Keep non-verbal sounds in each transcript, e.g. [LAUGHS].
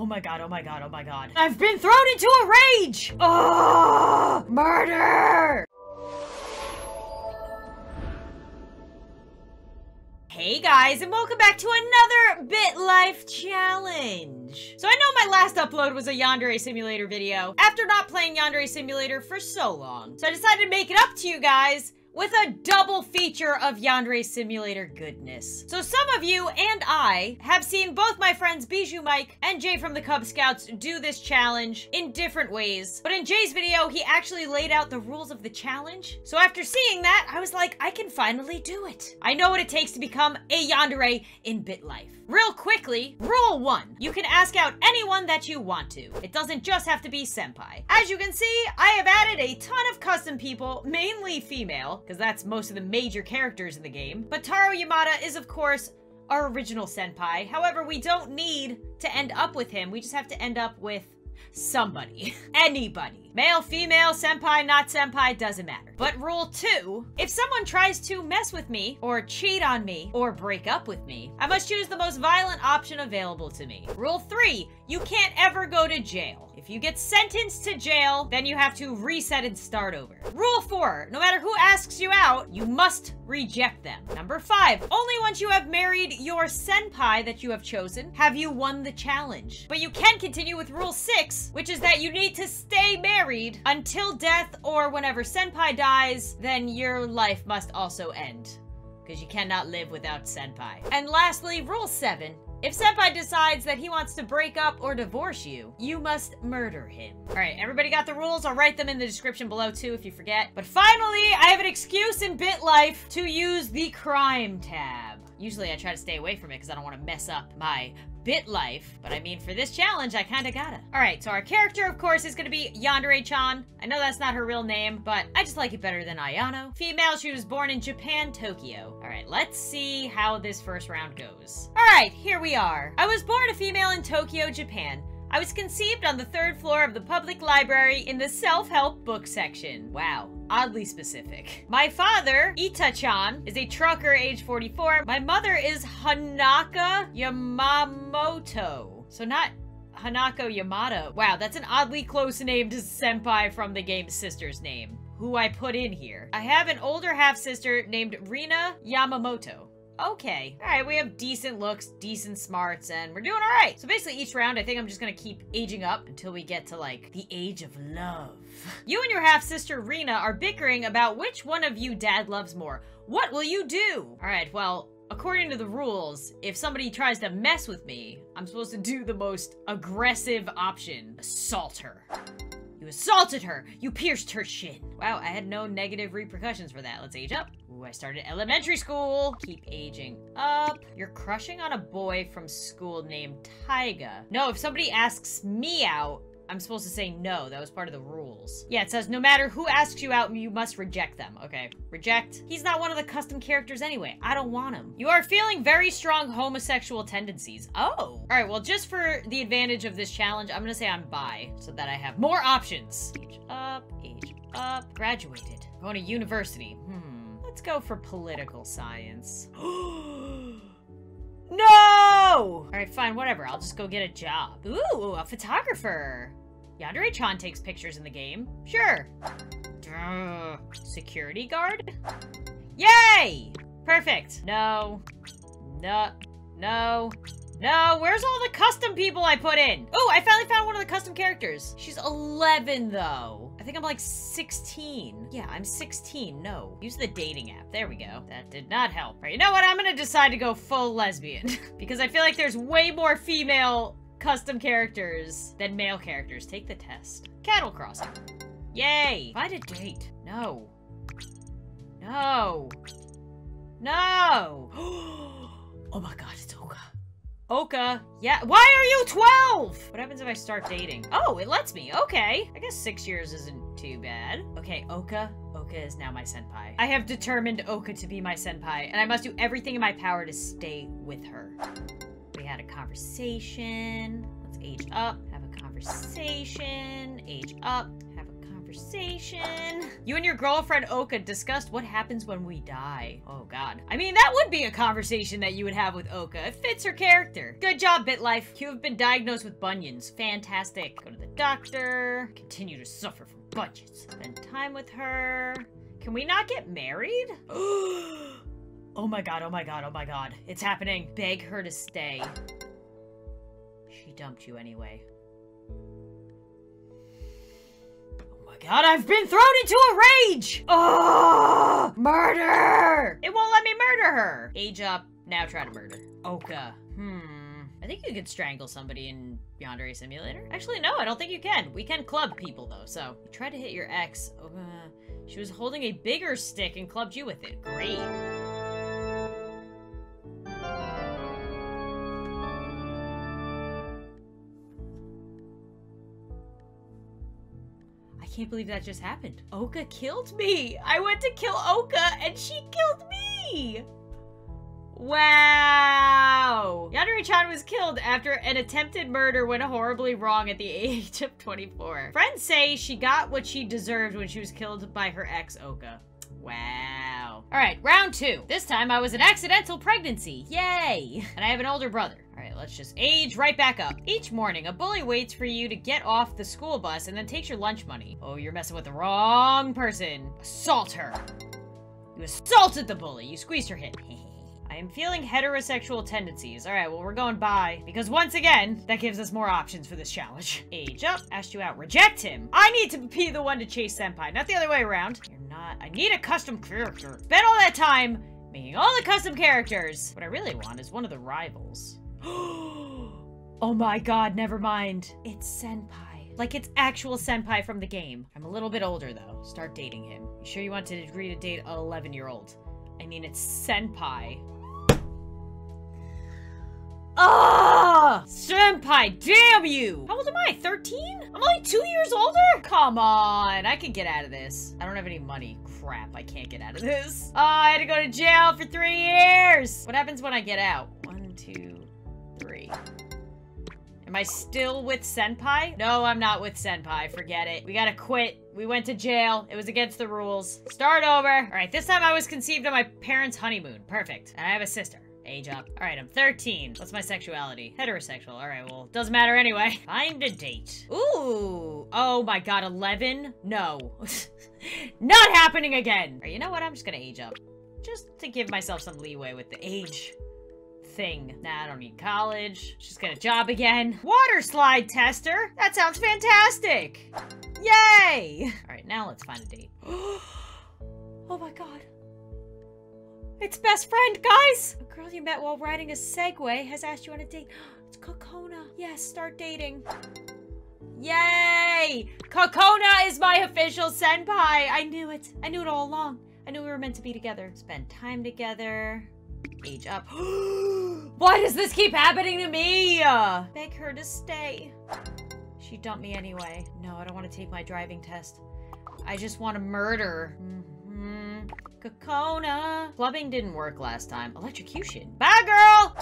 Oh my god, oh my god, oh my god. I've been thrown into a rage! Oh, murder! Hey guys, and welcome back to another BitLife challenge. So I know my last upload was a Yandere Simulator video after not playing Yandere Simulator for so long. So I decided to make it up to you guys with a double feature of Yandere Simulator goodness. So some of you and I have seen both my friends Bijuu Mike and Jay from the Kubz Scouts do this challenge in different ways. But in Jay's video, he actually laid out the rules of the challenge. So after seeing that, I was like, I can finally do it. I know what it takes to become a Yandere in BitLife. Real quickly, rule one. You can ask out anyone that you want to. It doesn't just have to be senpai. As you can see, I have added a ton of custom people, mainly female, because that's most of the major characters in the game. But Taro Yamada is, of course, our original senpai. However, we don't need to end up with him. We just have to end up with somebody. [LAUGHS] Anybody. Male, female, senpai, not senpai, doesn't matter. But rule two, if someone tries to mess with me, or cheat on me, or break up with me, I must choose the most violent option available to me. Rule three, you can't ever go to jail. If you get sentenced to jail, then you have to reset and start over. Rule four, no matter who asks you out, you must reject them. Number five, only once you have married your senpai that you have chosen, have you won the challenge. But you can continue with rule six, which is that you need to stay married until death or whenever senpai dies, then your life must also end. Because you cannot live without senpai. And lastly, rule seven, if Senpai decides that he wants to break up or divorce you, you must murder him. All right, everybody got the rules? I'll write them in the description below too if you forget. But finally, I have an excuse in BitLife to use the crime tab. Usually I try to stay away from it because I don't want to mess up my bit life. but I mean, for this challenge, I kinda gotta. Alright, so our character, of course, is gonna be Yandere-chan. I know that's not her real name, but I just like it better than Ayano. Female, she was born in Japan, Tokyo. Alright, let's see how this first round goes. Alright, here we are. I was born a female in Tokyo, Japan. I was conceived on the third floor of the public library in the self-help book section. Wow, oddly specific. My father, Ita-chan, is a trucker age 44. My mother is Hanaka Yamamoto. So not Hanako Yamada. Wow, that's an oddly close name to Senpai from the game's sister's name, who I put in here. I have an older half-sister named Rina Yamamoto. Okay. All right, we have decent looks, decent smarts, and we're doing all right. So basically each round, I think I'm just gonna keep aging up until we get to like the age of love. [LAUGHS] You and your half-sister Rena are bickering about which one of you dad loves more. What will you do? All right, well, according to the rules, if somebody tries to mess with me, I'm supposed to do the most aggressive option. Assault her. You assaulted her! You pierced her shin! Wow, I had no negative repercussions for that. Let's age up. Ooh, I started elementary school. Keep aging up. You're crushing on a boy from school named Taiga. No, if somebody asks me out, I'm supposed to say no. That was part of the rules. Yeah, it says no matter who asks you out, you must reject them. Okay, reject. He's not one of the custom characters anyway. I don't want him. You are feeling very strong homosexual tendencies. Oh. All right, well, just for the advantage of this challenge, I'm gonna say I'm bi so that I have more options. Age up, age up, graduated. Going to university. Hmm. Let's go for political science. [GASPS] [GASPS] No! All right, fine, whatever. I'll just go get a job. Ooh, a photographer. Yandere-chan takes pictures in the game. Sure. Duh. Security guard? Yay! Perfect. No. No. No. No, where's all the custom people I put in? Oh, I finally found one of the custom characters. She's 11, though. I think I'm like 16. Yeah, I'm 16. No. Use the dating app. There we go. That did not help. All right, you know what? I'm gonna decide to go full lesbian. [LAUGHS] because I feel like there's way more female custom characters than male characters. Take the test. Cattle crossing. Yay! Find a date. No. No. No! [GASPS] oh my god, it's Oka. Oka. Yeah. Why are you 12? What happens if I start dating? Oh, it lets me. Okay. I guess six years isn't too bad. Okay, Oka. Oka is now my senpai. I have determined Oka to be my senpai, and I must do everything in my power to stay with her. We had a conversation. Let's age up. Have a conversation. Age up. Conversation. You and your girlfriend Oka discussed what happens when we die. Oh god. I mean, that would be a conversation that you would have with Oka. It fits her character. Good job, BitLife. You have been diagnosed with bunions. Fantastic. Go to the doctor. Continue to suffer from bunions. Spend time with her. Can we not get married? [GASPS] oh my god, oh my god, oh my god. It's happening. Beg her to stay. She dumped you anyway. God, I've been thrown into a rage! Oh, murder! It won't let me murder her. Age up, now try to murder. Oka. Hmm. I think you could strangle somebody in Yandere Simulator. Actually, no, I don't think you can. We can club people, though, so. Tried to hit your ex. Uh, she was holding a bigger stick and clubbed you with it. Great. Can't believe that just happened. Oka killed me. I went to kill Oka and she killed me. Wow. Yandere-chan was killed after an attempted murder went horribly wrong at the [LAUGHS] age of 24. Friends say she got what she deserved when she was killed by her ex, Oka. Wow. All right, round two. This time I was an accidental pregnancy. Yay. And I have an older brother. All right, let's just age right back up. Each morning, a bully waits for you to get off the school bus and then takes your lunch money. Oh, you're messing with the wrong person. Assault her. You assaulted the bully. You squeezed her hip. [LAUGHS] I am feeling heterosexual tendencies. Alright, well, we're going by. Because once again, that gives us more options for this challenge. [LAUGHS] Age up, asked you out, reject him. I need to be the one to chase Senpai, not the other way around. You're not. I need a custom character. Spent all that time making all the custom characters. What I really want is one of the rivals. [GASPS] oh my god, never mind. It's Senpai. Like it's actual Senpai from the game. I'm a little bit older though. Start dating him. You sure you want to agree to date an 11 year old? I mean, it's Senpai. Ah! Senpai, damn you! How old am I? 13? I'm only two years older? Come on, I can get out of this. I don't have any money. Crap, I can't get out of this. Oh, I had to go to jail for three years! What happens when I get out? One, two, three. Am I still with Senpai? No, I'm not with Senpai. Forget it. We gotta quit. We went to jail. It was against the rules. Start over. All right, this time I was conceived on my parents' honeymoon. Perfect. And I have a sister. Age up. Alright, I'm 13. What's my sexuality? Heterosexual. Alright, well, doesn't matter anyway. [LAUGHS] Find a date. Ooh. Oh my god, 11? No. [LAUGHS] Not happening again! Right, you know what? I'm just gonna age up. Just to give myself some leeway with the age thing. Nah, I don't need college. Just get a job again. Water slide tester! That sounds fantastic! Yay! Alright, now let's find a date. [GASPS] oh my god. It's best friend, guys! A girl you met while riding a Segway has asked you on a date. [GASPS] It's Kokona. Yes, start dating. Yay! Kokona is my official senpai! I knew it. I knew it all along. I knew we were meant to be together. Spend time together. Age up. [GASPS] Why does this keep happening to me? Beg her to stay. She dumped me anyway. No, I don't want to take my driving test. I just want to murder. Mm -hmm. Kokona. Clubbing didn't work last time. Electrocution. Bye, girl!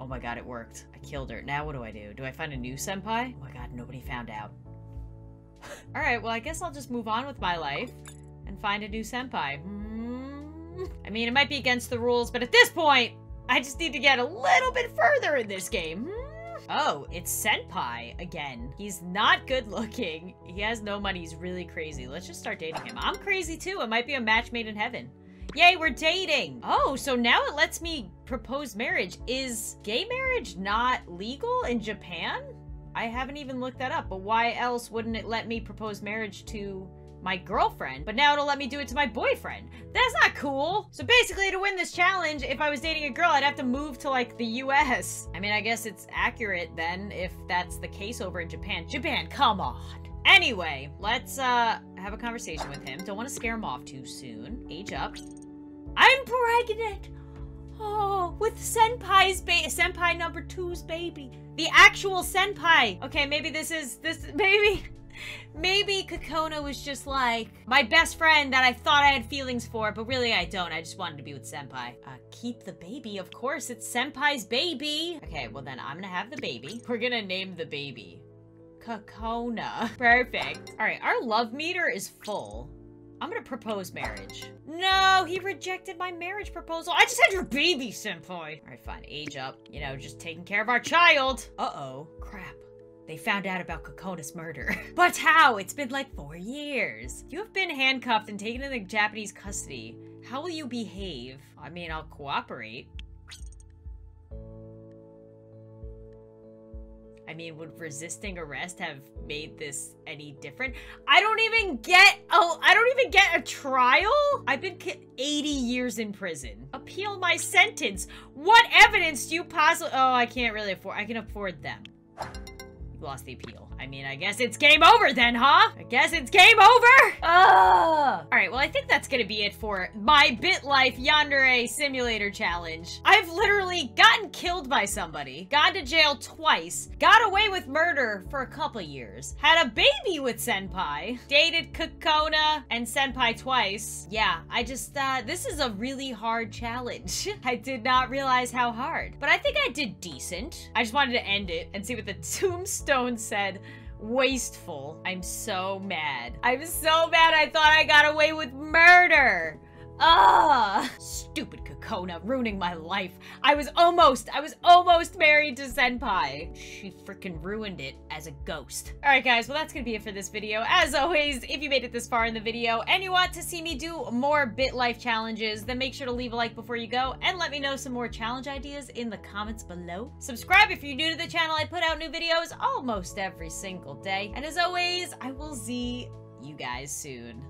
Oh my god, it worked. I killed her. Now what do I do? Do I find a new senpai? Oh my god, nobody found out. [LAUGHS] Alright, well I guess I'll just move on with my life and find a new senpai. Hmm. I mean, it might be against the rules, but at this point, I just need to get a little bit further in this game. Hmm. Oh, it's Senpai again. He's not good looking. He has no money. He's really crazy. Let's just start dating him. I'm crazy too. It might be a match made in heaven. Yay, we're dating. Oh, so now it lets me propose marriage. Is gay marriage not legal in Japan? I haven't even looked that up, but why else wouldn't it let me propose marriage to my girlfriend, but now it'll let me do it to my boyfriend. That's not cool. So basically, to win this challenge, if I was dating a girl, I'd have to move to, like, the US. I mean, I guess it's accurate then, if that's the case over in Japan. Japan, come on. Anyway, let's, uh, have a conversation with him. Don't want to scare him off too soon. Age up. I'm pregnant! Oh, with Senpai's baby, Senpai number two's baby. The actual Senpai. Okay, maybe this is, this, maybe... Maybe Kokona was just like my best friend that I thought I had feelings for, but really I don't. I just wanted to be with Senpai. Uh, keep the baby, of course. It's Senpai's baby. Okay, well then I'm gonna have the baby. [LAUGHS] We're gonna name the baby Kokona. [LAUGHS] Perfect. All right, our love meter is full. I'm gonna propose marriage. No, he rejected my marriage proposal. I just had your baby, senpai. All right, fine. Age up. You know, just taking care of our child. Uh-oh. Crap. They found out about Kokona's murder. [LAUGHS] but how? It's been like four years. You have been handcuffed and taken into Japanese custody. How will you behave? I mean, I'll cooperate. I mean, would resisting arrest have made this any different? I don't even get, oh, I don't even get a trial? I've been 80 years in prison. Appeal my sentence. What evidence do you possibly, oh, I can't really afford, I can afford them. Lost the appeal. I mean, I guess it's game over then, huh? I guess it's game over? Ugh. All right, well, I think that's gonna be it for my BitLife Yandere Simulator Challenge. I've literally gotten killed by somebody, gone to jail twice, got away with murder for a couple years, had a baby with Senpai, dated Kokona and Senpai twice. Yeah, I just, uh, this is a really hard challenge. [LAUGHS] I did not realize how hard, but I think I did decent. I just wanted to end it and see what the [LAUGHS] tombstone said wasteful. I'm so mad. I'm so mad I thought I got away with murder. Ugh! Stupid Kokona ruining my life. I was almost, I was almost married to Senpai. She freaking ruined it as a ghost. Alright guys, well that's gonna be it for this video. As always, if you made it this far in the video and you want to see me do more BitLife challenges, then make sure to leave a like before you go and let me know some more challenge ideas in the comments below. Subscribe if you're new to the channel. I put out new videos almost every single day. And as always, I will see you guys soon.